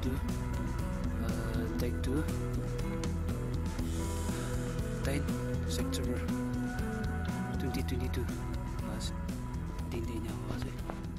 to do uh, take two. Tight September 2022 mas tindi niya ako